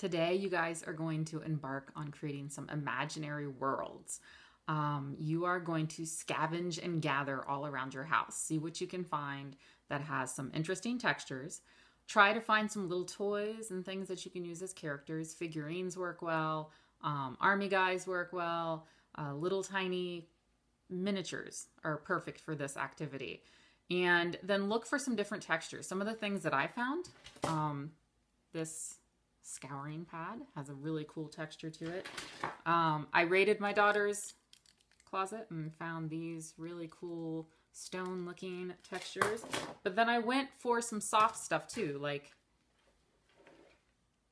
Today, you guys are going to embark on creating some imaginary worlds. Um, you are going to scavenge and gather all around your house. See what you can find that has some interesting textures. Try to find some little toys and things that you can use as characters. Figurines work well, um, army guys work well, uh, little tiny miniatures are perfect for this activity. And then look for some different textures. Some of the things that I found, um, this scouring pad has a really cool texture to it. Um, I raided my daughter's closet and found these really cool stone looking textures. But then I went for some soft stuff too, like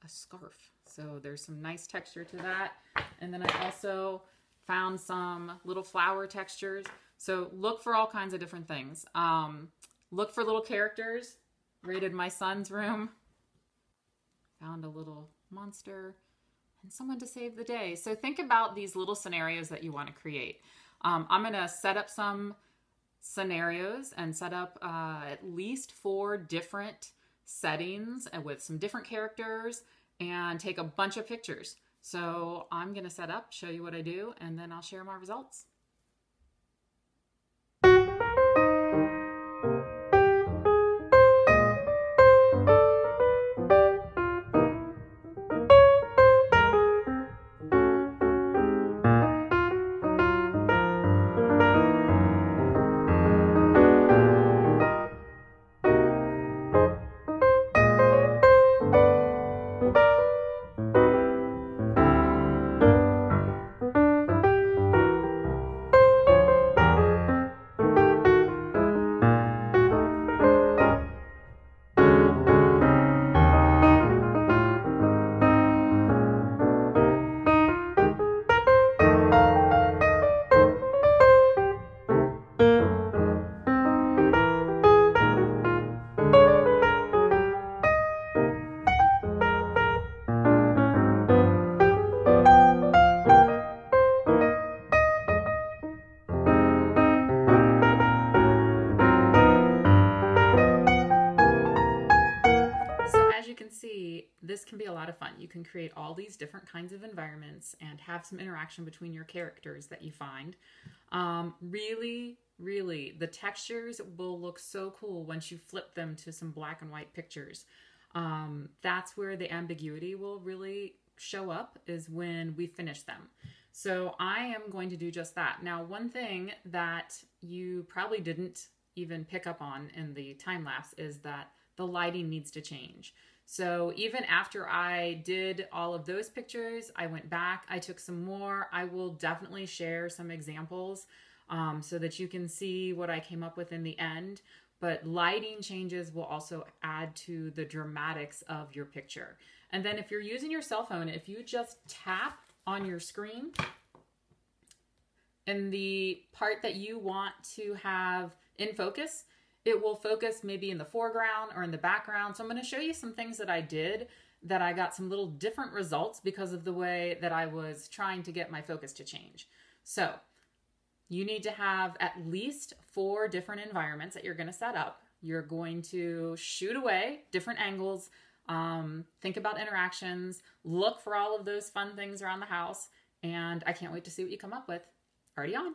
a scarf. So there's some nice texture to that. And then I also found some little flower textures. So look for all kinds of different things. Um, look for little characters. Raided my son's room. Found a little monster and someone to save the day. So think about these little scenarios that you want to create. Um, I'm going to set up some scenarios and set up uh, at least four different settings with some different characters and take a bunch of pictures. So I'm going to set up, show you what I do, and then I'll share my results. This can be a lot of fun. You can create all these different kinds of environments and have some interaction between your characters that you find. Um, really, really, the textures will look so cool once you flip them to some black and white pictures. Um, that's where the ambiguity will really show up is when we finish them. So I am going to do just that. Now, one thing that you probably didn't even pick up on in the time lapse is that the lighting needs to change. So even after I did all of those pictures, I went back, I took some more. I will definitely share some examples um, so that you can see what I came up with in the end. But lighting changes will also add to the dramatics of your picture. And then if you're using your cell phone, if you just tap on your screen in the part that you want to have in focus, it will focus maybe in the foreground or in the background. So I'm going to show you some things that I did that I got some little different results because of the way that I was trying to get my focus to change. So you need to have at least four different environments that you're going to set up. You're going to shoot away different angles, um, think about interactions, look for all of those fun things around the house, and I can't wait to see what you come up with. Already on.